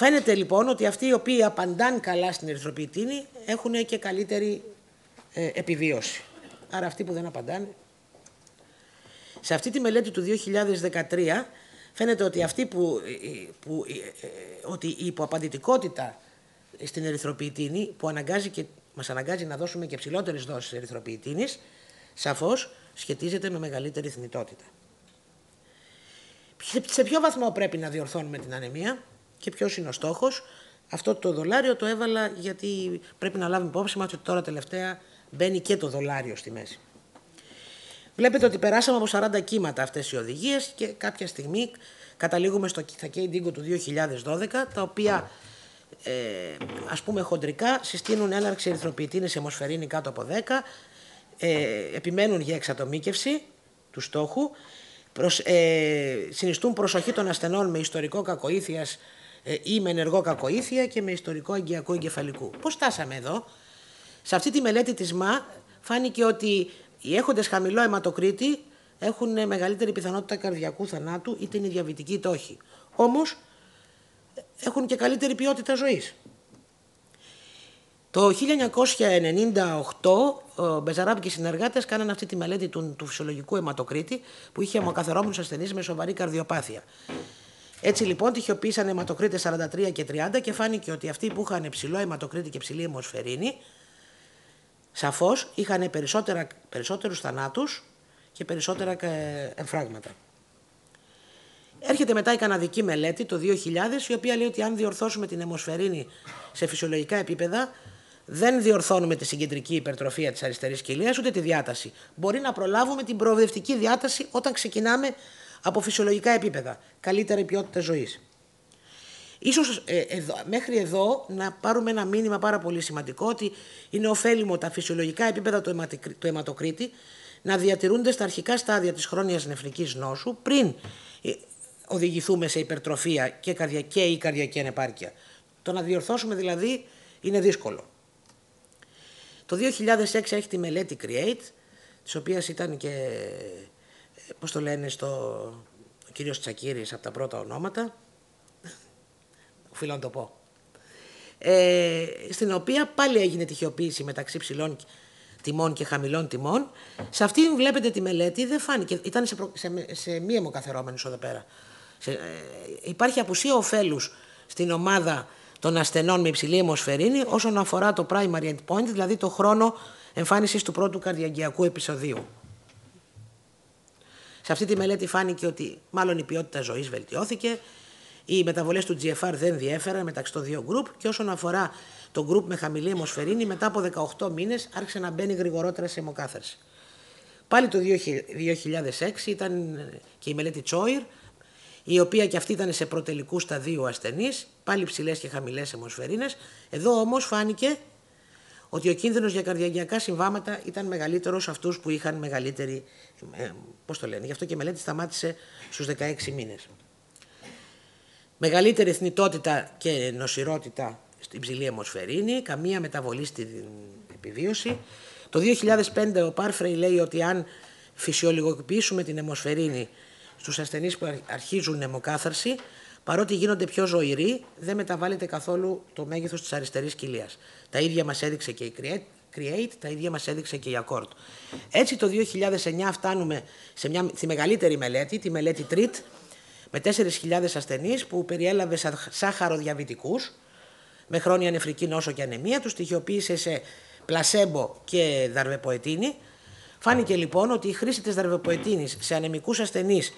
Φαίνεται λοιπόν ότι αυτοί οι οποίοι απαντάνε καλά στην ερυθροποιητίνη έχουν και καλύτερη ε, επιβίωση. Άρα αυτοί που δεν απαντάνε. Σε αυτή τη μελέτη του 2013 φαίνεται ότι, αυτή που, ε, ε, που, ότι η υποαπαντητικότητα στην ερυθροποιητίνη που αναγκάζει και, μας αναγκάζει να δώσουμε και ψηλότερες δόσεις ερυθροποιητίνης σαφώς σχετίζεται με μεγαλύτερη θνητότητα. Σε ποιο βαθμό πρέπει να διορθώνουμε την ανεμία; Και ποιος είναι ο στόχος; Αυτό το δολάριο το έβαλα γιατί πρέπει να λάβουμε υπόψη μας ότι τώρα τελευταία μπαίνει και το δολάριο στη μέση. Βλέπετε ότι περάσαμε από 40 κύματα αυτές οι οδηγίες και κάποια στιγμή καταλήγουμε στο Κιθακέι Ντίγκο του 2012, τα οποία ε, ας πούμε χοντρικά συστήνουν έναρξη ερυθροποιητίνης αιμοσφαιρίνη κάτω από 10, ε, επιμένουν για εξατομίκευση του στόχου, προσ, ε, συνιστούν προσοχή των ασθενών με ιστορικό κακοήθειας ε, ή με ενεργό κακοήθεια και με ιστορικό αγκιακό εγκεφαλικού. Πώς στάσαμε εδώ; Σε αυτή τη μελέτη της ΜΑ φάνηκε ότι οι έχοντες χαμηλό αιματοκρίτη έχουν μεγαλύτερη πιθανότητα καρδιακού θανάτου, είτε είναι διαβητικοί είτε όχι. Όμως έχουν και καλύτερη ποιότητα ζωής. Το 1998 ο Μπεζαράπ και οι συνεργάτες κάνανε αυτή τη μελέτη του, του φυσιολογικού αιματοκρίτη που είχε αιμοκαθερώμενους ασθενείς με σοβαρή καρδιοπάθεια. Έτσι λοιπόν τυχιοποίησαν αιματοκρίτες 43 και 30 και φάνηκε ότι αυτοί που είχαν ψηλό αιματοκρίτη και ψηλή αιμοσφαιρίνη σαφώς είχαν περισσότερους θανάτους και περισσότερα εμφράγματα. Έρχεται μετά η καναδική μελέτη το 2000, η οποία λέει ότι αν διορθώσουμε την αιμοσφαιρίνη σε φυσιολογικά επίπεδα, δεν διορθώνουμε τη συγκεντρική υπερτροφία της αριστερής κοιλίας, ούτε τη διάταση. Μπορεί να προλάβουμε την προοδευτική διάταση όταν ξεκινάμε από φυσιολογικά επίπεδα. Καλύτερη ποιότητα ζωής. Ίσως ε, μέχρι εδώ να πάρουμε ένα μήνυμα πάρα πολύ σημαντικό ότι είναι ωφέλιμο τα φυσιολογικά επίπεδα του, του αιματοκρίτη να διατηρούνται στα αρχικά στάδια της χρόνιας νεφρικής νόσου πριν ε, οδηγηθούμε σε υπερτροφία και, καρδιακή ή καρδιακή ανεπάρκεια. Το να διορθώσουμε δηλαδή είναι δύσκολο. Το 2006 έχει τη μελέτη Create, της οποίας ήταν και, ε, πώς το λένε, στο, ο κύριος Τσακύρης από τα πρώτα ονόματα, οφείλω να το πω, ε, στην οποία πάλι έγινε τυχιοποίηση μεταξύ ψηλών τιμών και χαμηλών τιμών. Σε αυτή βλέπετε τη μελέτη, δεν φάνηκε, ήταν σε, σε, σε μη αιμοκαθερώμενους εδώ πέρα. Σε, ε, υπάρχει απουσία ωφέλους στην ομάδα των ασθενών με υψηλή αιμοσφαιρίνη όσον αφορά το primary endpoint, δηλαδή το χρόνο εμφάνισης του πρώτου καρδιαγγειακού επεισοδίου. Σε αυτή τη μελέτη φάνηκε ότι μάλλον η ποιότητα ζωής βελτιώθηκε, οι μεταβολές του GFR δεν διέφεραν μεταξύ των δύο γκρουπ και όσον αφορά το γκρουπ με χαμηλή αιμοσφαιρίνη μετά από 18 μήνες άρχισε να μπαίνει γρηγορότερα σε αιμοκάθαρση. Πάλι το 2006 ήταν και η μελέτη Τσόιρ η οποία και αυτή ήταν σε προτελικού σταδίου ασθενή, πάλι ψηλές και χαμηλές αιμοσφαιρίνες. Εδώ όμως φάνηκε ότι ο κίνδυνος για καρδιακά συμβάματα ήταν μεγαλύτερος σε αυτούς που είχαν μεγαλύτερη. Ε, Πώς το λένε, γι' αυτό και η μελέτη σταμάτησε στους 16 μήνες. Μεγαλύτερη θνητότητα και νοσηρότητα στην ψηλή αιμοσφαιρίνη, καμία μεταβολή στην επιβίωση. Το 2005 ο Πάρφρεϊ λέει ότι αν φυσιολογικοποιήσουμε την αιμοσφαιρίνη στους ασθενείς που αρχίζουν αιμοκάθαρση, παρότι γίνονται πιο ζωηροί, δεν μεταβάλλεται καθόλου το μέγεθος της αριστερής κοιλίας. Τα ίδια μας έδειξε και η Create, τα ίδια μας έδειξε και η Accord. Έτσι το 2009 φτάνουμε σε μια, στη μεγαλύτερη μελέτη, τη μελέτη TREAT, με 4.000 ασθενείς που περιέλαβε σάχαροδιαβητικούς με χρόνια νεφρική νόσο και ανεμία, τους στοιχειοποίησε σε πλασέμπο και δαρβεποετίνη. Φάνηκε λοιπόν ότι η χρήση της δαρβεποετίνης σε ανεμικούς ασθενείς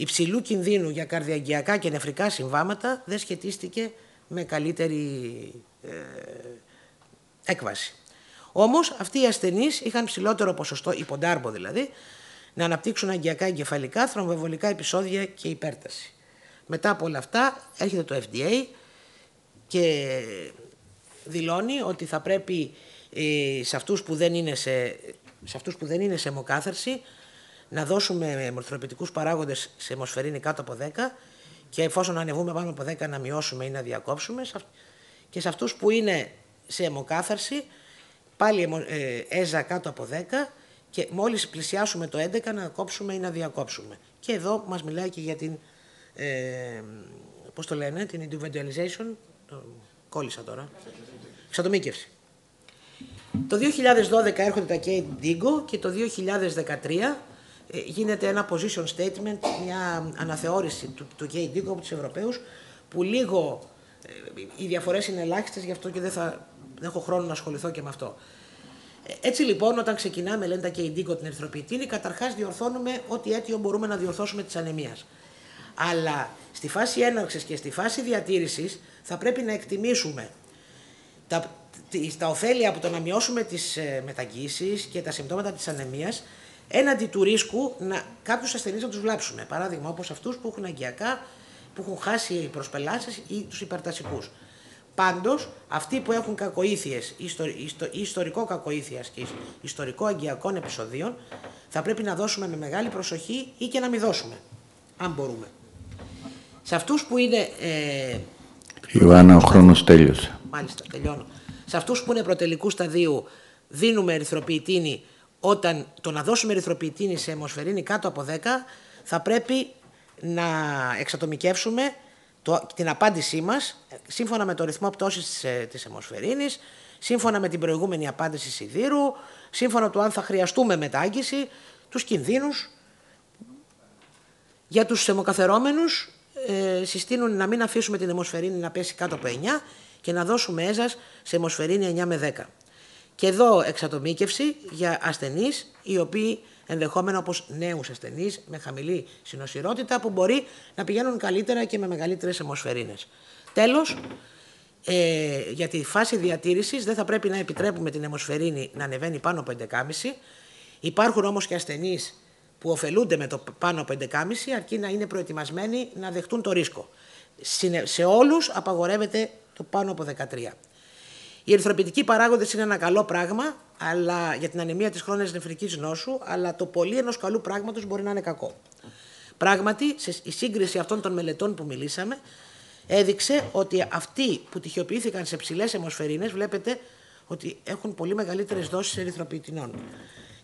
υψηλού κινδύνου για καρδιαγγειακά και νεφρικά συμβάματα δεν σχετίστηκε με καλύτερη ε, έκβαση. Όμως αυτοί οι ασθενείς είχαν ψηλότερο ποσοστό, υποντάρμπο δηλαδή, να αναπτύξουν αγκιακά εγκεφαλικά, θρομβευολικά επεισόδια και υπέρταση. Μετά από όλα αυτά έρχεται το FDA και δηλώνει ότι θα πρέπει ε, σε αυτούς που δεν είναι σε, σε, αυτούς που δεν είναι σε αιμοκάθαρση να δώσουμε μορθροπητικούς παράγοντες σε αιμοσφαιρίνη κάτω από 10 και εφόσον ανεβούμε πάνω από 10 να μειώσουμε ή να διακόψουμε και σε αυτούς που είναι σε αιμοκάθαρση πάλι ε, έζα κάτω από 10 και μόλις πλησιάσουμε το 11 να κόψουμε ή να διακόψουμε. Και εδώ μας μιλάει και για την, ε, πώς το λένε, την individualization, το κόλλησα τώρα, εξατομίκευση. Το 2012 έρχονται τα Kate Dingo και το 2013 ε, γίνεται ένα position statement, μια αναθεώρηση του, του KD από τους Ευρωπαίους που λίγο ε, οι διαφορές είναι ελάχιστες γι' αυτό και δεν, θα, δεν έχω χρόνο να ασχοληθώ και με αυτό. Ε, έτσι λοιπόν όταν ξεκινάμε λένε τα KD την ερθροποιητίνη καταρχάς διορθώνουμε ό,τι αίτιο μπορούμε να διορθώσουμε της ανεμίας. Αλλά στη φάση έναρξης και στη φάση διατήρησης θα πρέπει να εκτιμήσουμε τα, τα ωφέλη από το να μειώσουμε τις μεταγγίσεις και τα συμπτώματα της ανεμίας έναντι του ρίσκου να κάποιους ασθενείς να τους βλάψουν. Παράδειγμα, όπως αυτούς που έχουν αγκιακά, που έχουν χάσει οι προσπελάσεις ή τους υπερτασικούς. Πάντως, αυτοί που έχουν κακοήθειες ή ιστορικό κακοήθειας και ιστορικό αγκιακών επεισοδίων, θα πρέπει να δώσουμε με μεγάλη προσοχή ή και να μην δώσουμε, αν μπορούμε. Σε αυτούς που είναι. Ε, Ιωάννα, ο χρόνος τέλειωσε. Μάλιστα, τελειώνω. Σε αυτούς που είναι πρωτελικού σταδίου δίνουμε ερυθροποιητίνη όταν το να δώσουμε ερυθροποιητίνη σε αιμοσφαιρίνη κάτω από 10 θα πρέπει να εξατομικεύσουμε το, την απάντησή μας σύμφωνα με το ρυθμό πτώσης της, ε, της αιμοσφαιρίνης, σύμφωνα με την προηγούμενη απάντηση σιδήρου, σύμφωνα του αν θα χρειαστούμε μετάγγιση, τους κινδύνους. Για τους αιμοκαθερώμενους ε, συστήνουν να μην αφήσουμε την αιμοσφαιρίνη να πέσει κάτω από 9 και να δώσουμε έζας σε αιμοσφαιρίνη 9 με 10. Και εδώ εξατομίκευση για ασθενείς οι οποίοι ενδεχόμενα όπως νέους ασθενείς με χαμηλή συνοσυρότητα που μπορεί να πηγαίνουν καλύτερα και με μεγαλύτερες αιμοσφαιρίνες. Τέλος, ε, για τη φάση διατήρησης δεν θα πρέπει να επιτρέπουμε την αιμοσφαιρίνη να ανεβαίνει πάνω από 11,5. Υπάρχουν όμως και ασθενείς που ωφελούνται με το πάνω από 11,5 αρκεί να είναι προετοιμασμένοι να δεχτούν το ρίσκο. Σε όλους απαγορεύεται το πάνω από 13. Οι ερυθροποιητικοί παράγοντες είναι ένα καλό πράγμα αλλά, για την ανεμία της χρόνιας νεφρικής νόσου, αλλά το πολύ ενός καλού πράγματος μπορεί να είναι κακό. Πράγματι, η σύγκριση αυτών των μελετών που μιλήσαμε έδειξε ότι αυτοί που τυχιοποιήθηκαν σε ψηλές αιμοσφαιρίνες, βλέπετε ότι έχουν πολύ μεγαλύτερες δόσεις ερυθροποιητινών.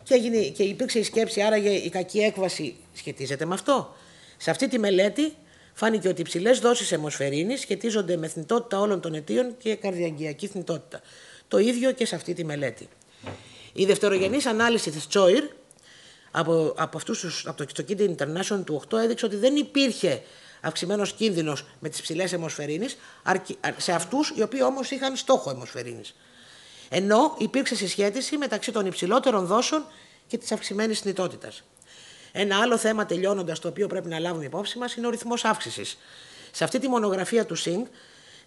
Και, έγινε, και υπήρξε η σκέψη, άραγε η κακή έκβαση σχετίζεται με αυτό. Σε αυτή τη μελέτη φάνηκε ότι οι ψηλές δόσεις αιμοσφαιρίνης σχετίζονται με θνητότητα όλων των αιτίων και καρδιαγγειακή θνητότητα. Το ίδιο και σε αυτή τη μελέτη. Η δευτερογενής ανάλυση της Τσόιρ από, από, αυτούς τους, από το Kidney International του 8 έδειξε ότι δεν υπήρχε αυξημένος κίνδυνος με τις ψηλές αιμοσφαιρίνε σε αυτούς οι οποίοι όμως είχαν στόχο αιμοσφαιρίνης. Ενώ υπήρξε συσχέτιση μεταξύ των υψηλότερων δόσεων και της αυξημένης θνητότητας. Ένα άλλο θέμα τελειώνοντας το οποίο πρέπει να λάβουμε υπόψη μας είναι ο ρυθμός αύξησης. Σε αυτή τη μονογραφία του ΣΥΝΚ,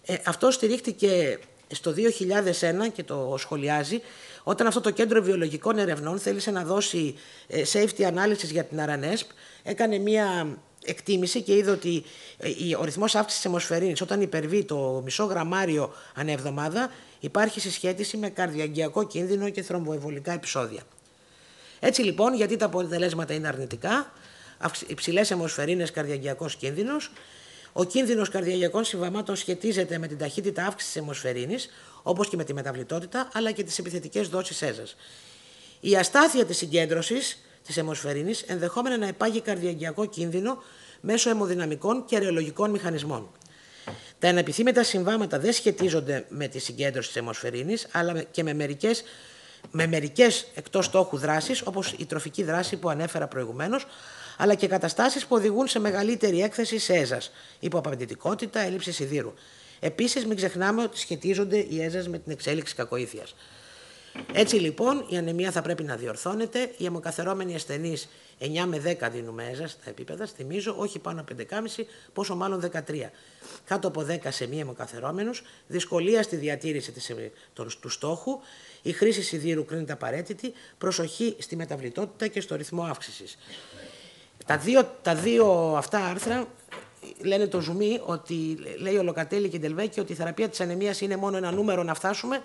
ε, αυτό στηρίχτηκε στο 2001 και το σχολιάζει, όταν αυτό το κέντρο βιολογικών ερευνών θέλησε να δώσει ε, safety analysis για την Aranesp, έκανε μία εκτίμηση και είδε ότι ε, ο ρυθμός αύξησης της αιμοσφαιρίνης όταν υπερβεί το μισό γραμμάριο ανά εβδομάδα υπάρχει συσχέτιση με καρδιαγγειακό κίνδυνο και θρομποεμβολικά επεισόδια. Έτσι λοιπόν, γιατί τα αποτελέσματα είναι αρνητικά, υψηλές αιμοσφαιρίνες, καρδιαγγειακό κίνδυνος, ο κίνδυνος καρδιαγγειακών συμβαμάτων σχετίζεται με την ταχύτητα αύξησης τη αιμοσφαιρίνης, όπως και με τη μεταβλητότητα, αλλά και τις επιθετικές δόσεις έζα. Η αστάθεια της συγκέντρωσης της αιμοσφαιρίνης ενδεχόμενα να υπάγει καρδιαγγειακό κίνδυνο μέσω αιμοδυναμικών και ρεολογικών μηχανισμών. Τα ανεπιθύμητα συμβάματα δεν σχετίζονται με τη συγκέντρωση της αιμοσφαιρίνης, αλλά και με μερικές με μερικές εκτός στόχου δράσεις, όπως η τροφική δράση που ανέφερα προηγουμένως, αλλά και καταστάσεις που οδηγούν σε μεγαλύτερη έκθεση σε έζας, υποαπαιτητικότητα, έλλειψη σιδήρου. Επίσης μην ξεχνάμε ότι σχετίζονται οι έζας με την εξέλιξη κακοήθειας. Έτσι λοιπόν η ανεμία θα πρέπει να διορθώνεται. Οι αιμοκαθερώμενοι ασθενείς 9 με 10 δίνουμε έζα στα επίπεδα, θυμίζω, όχι πάνω από 11,5, πόσο μάλλον 13. Κάτω από 10 σε μη αιμοκαθερώμενου, δυσκολία στη διατήρηση της, του στόχου, η χρήση σιδήρου κρίνεται απαραίτητη, προσοχή στη μεταβλητότητα και στο ρυθμό αύξησης. Τα δύο, τα δύο αυτά άρθρα λένε το ζουμί ότι λέει ο Λοκατέλη και Ντελβέκη ότι η θεραπεία της ανεμίας είναι μόνο ένα νούμερο να φτάσουμε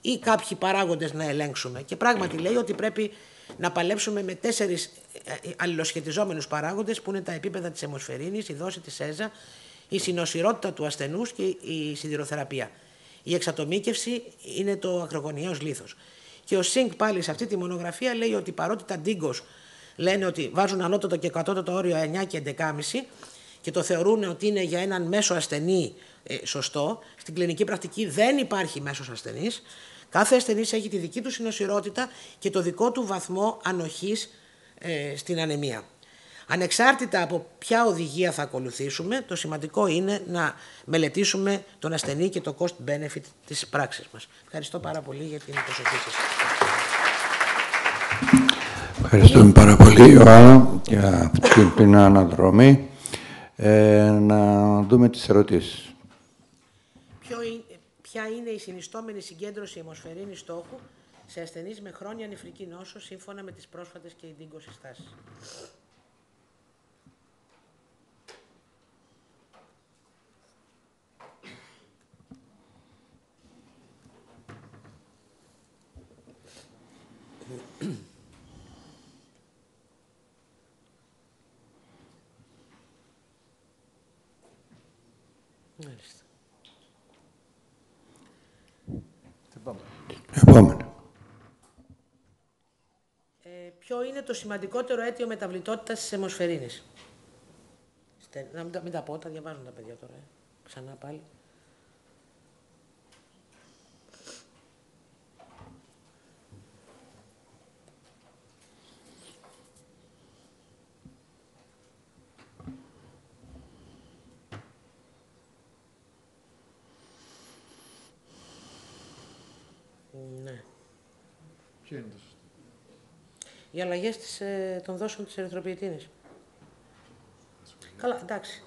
ή κάποιοι παράγοντες να ελέγξουμε. Και πράγματι λέει ότι πρέπει να παλέψουμε με τέσσερις ε, ε, αλληλοσχετιζόμενους παράγοντες που είναι τα επίπεδα της αιμοσφαιρίνης, η δόση της ΕΖΑ, η συνοσυρότητα του ασθενούς και η σιδηροθεραπεία. Η εξατομίκευση είναι το ακρογωνιαίος λίθος. Και ο Σινκ πάλι σε αυτή τη μονογραφία λέει ότι παρότι τα ντίγκος λένε ότι βάζουν ανώτατο και κατώτατο όριο 9 και 11,5 και το θεωρούν ότι είναι για έναν μέσο ασθενή ε, σωστό, στην κλινική πρακτική δεν υπάρχει μέσος ασθενής. Κάθε ασθενής έχει τη δική του συνοσυρότητα και το δικό του βαθμό ανοχής ε, στην ανεμία. Ανεξάρτητα από ποια οδηγία θα ακολουθήσουμε, το σημαντικό είναι να μελετήσουμε τον ασθενή και το cost benefit της πράξης μας. Ευχαριστώ πάρα πολύ για την προσοχή σας. Ευχαριστούμε πάρα πολύ, Ιωάννα, για αυτή την αναδρομή. Ε, να δούμε τις ερωτήσεις. ποια είναι η συνιστόμενη συγκέντρωση αιμοσφαιρίνης στόχου σε ασθενείς με χρόνια νεφρική νόσο σύμφωνα με τις πρόσφατες και ιντίγκο συστάσεις; Ε, ποιο είναι το σημαντικότερο αίτιο μεταβλητότητας της αιμοσφαιρίνης; Να μην τα, μην τα πω, τα διαβάζουν τα παιδιά τώρα. Ε. Ξανά πάλι. Ποιο είναι το σωστό; Οι αλλαγές ε, των δόσεων της ερυθροποιητίνης. Καλά, εντάξει.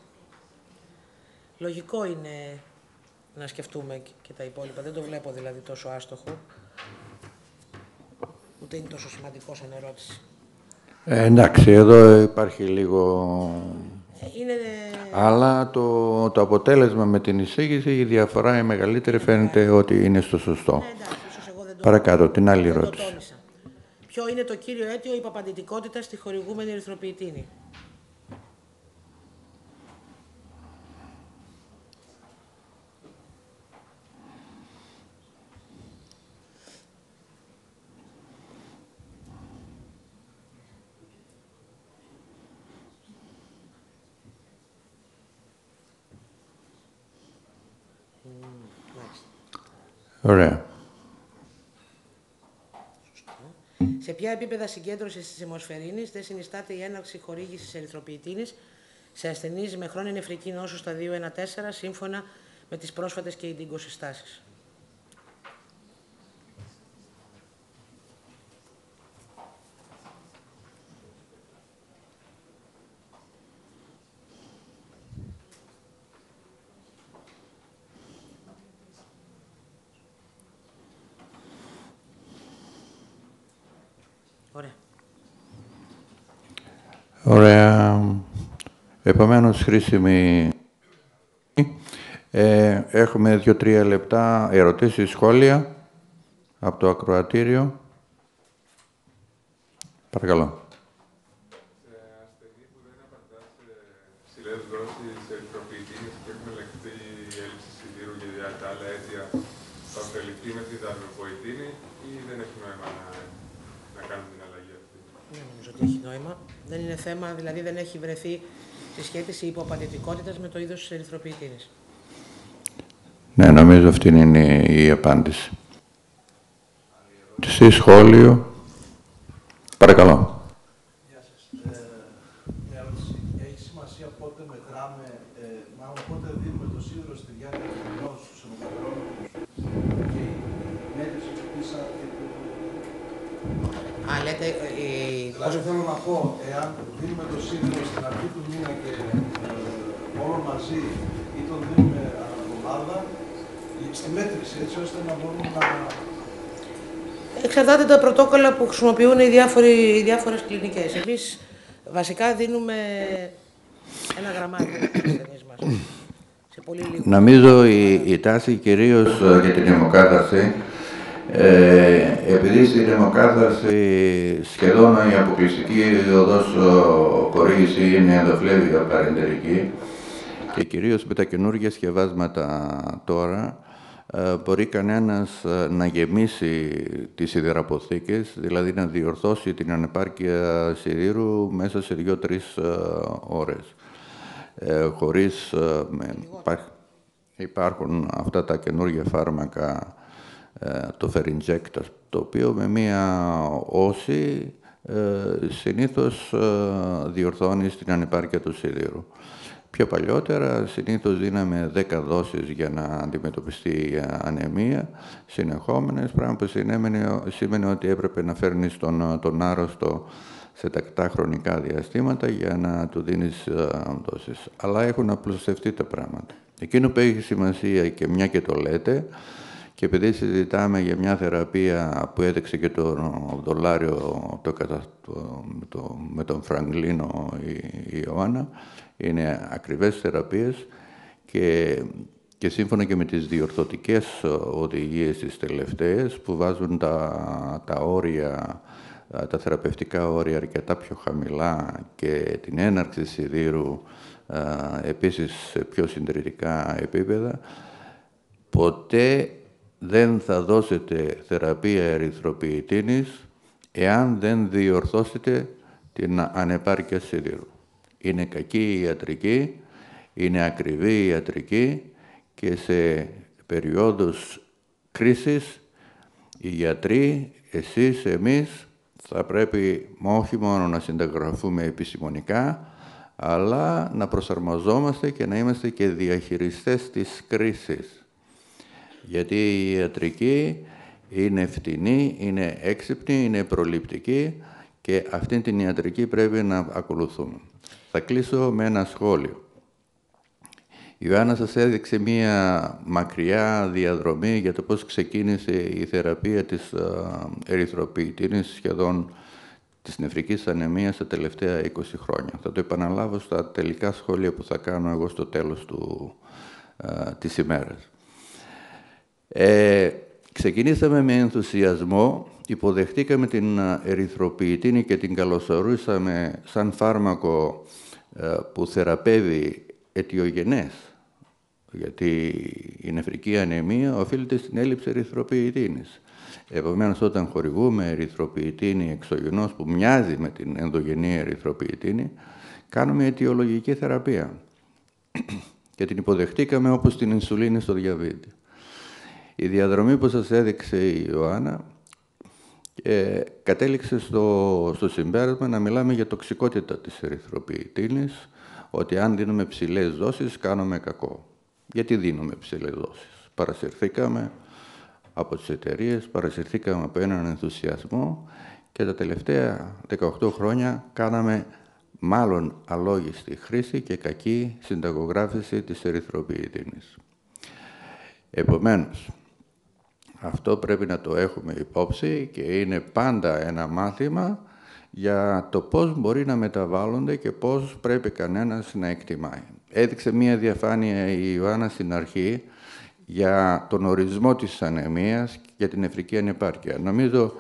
Λογικό είναι να σκεφτούμε και τα υπόλοιπα. Δεν το βλέπω δηλαδή τόσο άστοχο. Ούτε είναι τόσο σημαντικό σαν ερώτηση. Ε, εντάξει, εδώ υπάρχει λίγο... Είναι... Αλλά το, το αποτέλεσμα με την εισήγηση, η διαφορά η μεγαλύτερη φαίνεται ότι είναι στο σωστό. Ναι, Παρακάτω, την άλλη δεν το ερώτηση. τόνισα. Ποιο είναι το κύριο αίτιο υπαπαντητικότητα στη χορηγούμενη ερυθροποιητίνη; Μμμ, μάλιστα. Ωραία. Σε ποια επίπεδα συγκέντρωσης της αιμοσφαιρίνης δεν συνιστάται η έναρξη χορήγησης ερυθροποιητίνης σε ασθενείς με χρόνια νεφρική νόσο στα 2-1-4 σύμφωνα με τις πρόσφατες και ιντίγκο συστάσει. Ωραία. Ωραία. Επομένως, χρήσιμη. Ε, έχουμε δύο-τρία λεπτά ερωτήσεις, σχόλια από το ακροατήριο. Παρακαλώ. σε ασθενή που δεν απαντά σε ψηλέ δόσει ερυθροποιητίνη και έχουν ελεγχθεί η έλλειψη σιδήρου και τα άλλα αίτια, θα ωφεληθεί με τη δαρμοποητίνη ή δεν έχει νόημα να, να κάνουμε την αλλαγή αυτή. Δεν νομίζω ότι έχει νόημα. Δεν είναι θέμα, δηλαδή δεν έχει βρεθεί συσχέτιση υποπαντητικότητας με το είδος της ερυθροποιητίνης. Ναι, νομίζω αυτή είναι η απάντηση. Σε σχόλιο. Παρακαλώ. Γεια σας. Ε, μια ερώτηση. Έχει σημασία πότε μετράμε, ε, μάλλον πότε δίνουμε το σίδερο στη διάρκεια του μηνός στους αιμοκατρώνους και η μέτρηση του πίσα και του... Α, λέτε, ε, η- Δηλαδή θέλω να πω, εάν δίνουμε το σίδερο στην αρχή του μήνα και ε, όλο μαζί ή τον δίνουμε αναβολάδα, στη μέτρηση έτσι ώστε να μπορούμε να... Εξαρτάται τα πρωτόκολλα που χρησιμοποιούν οι, διάφοροι, οι διάφορες κλινικές. Εμείς βασικά δίνουμε ένα γραμμάρι στους ασθενείς μας. Σε πολύ λίγο. Νομίζω η, η τάση κυρίως ε, για την αιμοκάθαρση, ε, επειδή στην αιμοκάθαρση σχεδόν η αποκλειστική οδός ε, χορήγηση είναι ενδοφλέβια παρεντερική και κυρίως με τα καινούργια σκευάσματα τώρα, ε, μπορεί κανένας ε, να γεμίσει τις σιδηραποθήκες, δηλαδή να διορθώσει την ανεπάρκεια σιδήρου μέσα σε δύο-τρεις ε, ώρες. Ε, χωρίς... ε, με- υπά- υπάρχουν αυτά τα καινούργια φάρμακα, ε, το Ferinject, το οποίο με μία όση ε, συνήθως ε, διορθώνει στην ανεπάρκεια του σιδήρου. Πιο παλιότερα συνήθως δίναμε 10 δόσεις για να αντιμετωπιστεί η ανεμία, συνεχόμενες, πράγμα που συνέμενε, σήμαινε ότι έπρεπε να φέρνεις τον, τον άρρωστο σε τακτά χρονικά διαστήματα για να του δίνεις ε, δόσεις. Αλλά έχουν απλουστευτεί τα πράγματα. Εκείνο που έχει σημασία και μια και το λέτε, και επειδή συζητάμε για μια θεραπεία που έδειξε και το δολάριο το, κατα- το- το- με τον Φραγκλίνο η, η Ιωάννα, είναι ακριβές θεραπείες και, και σύμφωνα και με τις διορθωτικές οδηγίες τις τελευταίες που βάζουν τα, τα όρια, τα θεραπευτικά όρια αρκετά πιο χαμηλά και την έναρξη σιδήρου α, επίσης σε πιο συντηρητικά επίπεδα, ποτέ δεν θα δώσετε θεραπεία ερυθροποιητίνης εάν δεν διορθώσετε την ανεπάρκεια σιδήρου. Είναι κακή η ιατρική, είναι ακριβή η ιατρική και σε περιόδους κρίσης οι γιατροί, εσείς, εμείς θα πρέπει όχι μόνο να συνταγραφούμε επιστημονικά, αλλά να προσαρμοζόμαστε και να είμαστε και διαχειριστές της κρίσης. Γιατί η ιατρική είναι φτηνή, είναι έξυπνη, είναι προληπτική και αυτή την ιατρική πρέπει να ακολουθούμε. Θα κλείσω με ένα σχόλιο. Η Ιωάννα σας έδειξε μία μακριά διαδρομή για το πώς ξεκίνησε η θεραπεία της ερυθροποιητίνης σχεδόν της νεφρικής ανεμίας τα τελευταία 20 χρόνια. Θα το επαναλάβω στα τελικά σχόλια που θα κάνω εγώ στο τέλος του, α, της ημέρας. Ε, ξεκινήσαμε με ενθουσιασμό, υποδεχτήκαμε την ερυθροποιητίνη και την καλωσορούσαμε σαν φάρμακο που θεραπεύει αιτιογενές γιατί η νεφρική ανεμία οφείλεται στην έλλειψη ερυθροποιητίνης. Επομένως, όταν χορηγούμε ερυθροποιητίνη εξωγενώς που μοιάζει με την ενδογενή ερυθροποιητίνη, κάνουμε αιτιολογική θεραπεία. και την υποδεχτήκαμε όπως την ινσουλίνη στο διαβήτη. Η διαδρομή που σας έδειξε η Ιωάννα ε, κατέληξε στο, στο συμπέρασμα να μιλάμε για τοξικότητα της ερυθροποιητίνης, ότι αν δίνουμε ψηλές δόσεις κάνουμε κακό. Γιατί δίνουμε ψηλές δόσεις; Παρασυρθήκαμε από τις εταιρείες, παρασυρθήκαμε από έναν ενθουσιασμό και τα τελευταία 18 χρόνια κάναμε μάλλον αλόγιστη χρήση και κακή συνταγογράφηση της ερυθροποιητίνης. Επομένως, αυτό πρέπει να το έχουμε υπόψη και είναι πάντα ένα μάθημα για το πώς μπορεί να μεταβάλλονται και πώς πρέπει κανένας να εκτιμάει. Έδειξε μία διαφάνεια η Ιωάννα στην αρχή για τον ορισμό της ανεμίας και την νεφρική ανεπάρκεια. Νομίζω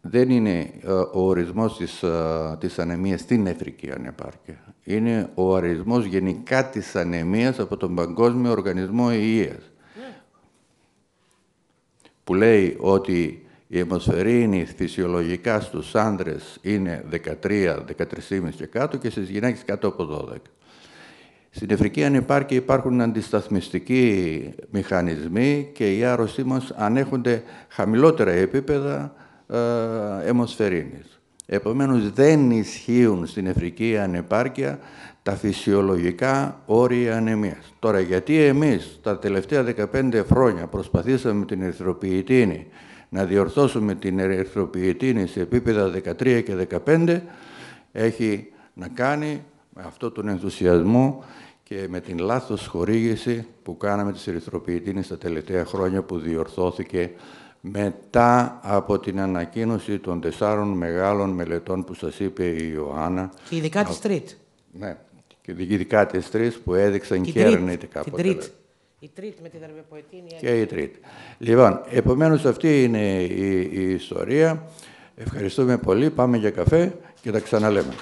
δεν είναι ε, ο ορισμός της, ε, της ανεμίας στην νεφρική ανεπάρκεια. Είναι ο ορισμός γενικά της ανεμίας από τον Παγκόσμιο Οργανισμό Υγείας. Που λέει ότι η αιμοσφαιρίνη φυσιολογικά στους άντρες είναι 13, 13,5 και κάτω και στις γυναίκες κάτω από 12. Στην νεφρική ανεπάρκεια υπάρχουν αντισταθμιστικοί μηχανισμοί και οι άρρωστοι μας ανέχονται χαμηλότερα επίπεδα ε, αιμοσφαιρίνης. Επομένως δεν ισχύουν στην νεφρική ανεπάρκεια τα φυσιολογικά όρια ανεμίας. Τώρα γιατί εμείς τα τελευταία 15 χρόνια προσπαθήσαμε την ερυθροποιητίνη να διορθώσουμε την ερυθροποιητίνη σε επίπεδα 13 και 15 έχει να κάνει με αυτό τον ενθουσιασμό και με την λάθος χορήγηση που κάναμε της ερυθροποιητίνης τα τελευταία χρόνια που διορθώθηκε μετά από την ανακοίνωση των τεσσάρων μεγάλων μελετών που σας είπε η Ιωάννα. Και ειδικά της Τρίτ. Ναι, και ειδικά της Τρίτ που έδειξαν και, και αρνητικά αποτελέσματα. Η Τρίτ με τη δαρβεποετίνη. Και η Τρίτ. Λοιπόν, επομένως αυτή είναι η, η ιστορία. Ευχαριστούμε πολύ. Πάμε για καφέ και τα ξαναλέμε.